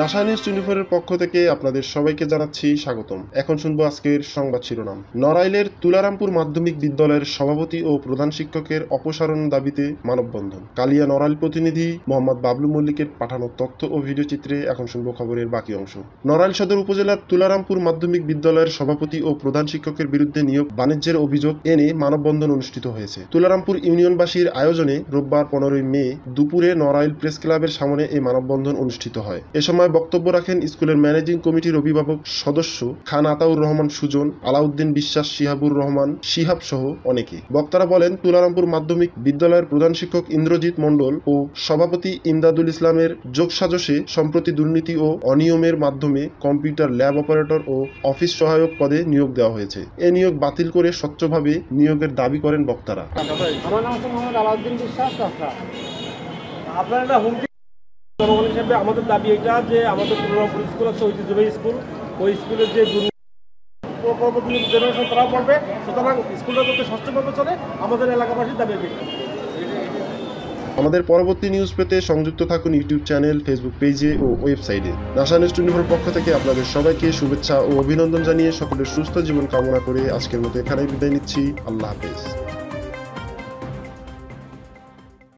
NASA news twenty পক্ষ থেকে আপনাদের সবাইকে জানাচ্ছি স্বাগতম। এখন শুনব আজকের সংবাদ শিরোনাম। নড়াইলের তুলারামপুর মাধ্যমিক বিদ্যালয়ের সভাপতি ও প্রধান শিক্ষকের অপসারণ দাবিতে মানববন্ধন। কালিয়া নড়াইল প্রতিনিধি মোহাম্মদ বাবলু মল্লিকের পাঠানো তথ্য ও ভিডিও চিত্রে এখন শুনব খবরের বাকি অংশ। নড়াইল সদর উপজেলার তুলারামপুর মাধ্যমিক বিদ্যালয়ের সভাপতি ও প্রধান শিক্ষকের বিরুদ্ধে নিয়োগ বাণিজ্যের অভিযোগ এনে মানববন্ধন অনুষ্ঠিত হয়েছে। তুলারামপুর ইউনিয়নবাসীর আয়োজনে রোববার পনেরোই মে দুপুরে নড়াইল প্রেস ক্লাবের সামনে এই মানববন্ধন অনুষ্ঠিত হয়। এ সময় বক্তব্য রাখেন স্কুলের ম্যানেজিং কমিটির অভিভাবক সদস্য খান আতাউর রহমান সুজন, আলাউদ্দিন বিশ্বাস, শিহাবুর রহমান, শিহাব সহ অনেকে। বক্তারা বলেন, তুলারামপুর মাধ্যমিক বিদ্যালয়ের প্রধান শিক্ষক ইন্দ্রজিৎ মণ্ডল ও সভাপতি ইমদাদুল ইসলামের যোগসাজশে সম্প্রতি দুর্নীতি ও অনিয়মের মাধ্যমে কম্পিউটার ল্যাব অপারেটর ও অফিস সহায়ক পদে নিয়োগ দেওয়া হয়েছে। এ নিয়োগ বাতিল করে স্বচ্ছভাবে নিয়োগের দাবি করেন বক্তারা। আমার নাম আলাউদ্দিন বিশ্বাস আপনার একটা হুমকি জনগণ হিসেবে আমাদের দাবি এটা যে আমাদের পুরোপুর স্কুল আছে ঐতিহ্যবাহী স্কুল। ওই স্কুলের যে জেনারেশন তারাও পড়বে, সুতরাং স্কুলটা যাতে ষষ্ঠভাবে চলে আমাদের এলাকাবাসীর দাবি আমাদের পরবর্তী নিউজ পেতে সংযুক্ত থাকুন ইউটিউব চ্যানেল ফেসবুক পেজে ও ওয়েবসাইটে নাসা নিউজ টোয়েন্টিফোর পক্ষ থেকে আপনাদের সবাইকে শুভেচ্ছা ও অভিনন্দন জানিয়ে সকলের সুস্থ জীবন কামনা করে আজকের মতো এখানেই বিদায় নিচ্ছি। আল্লাহ হাফেজ।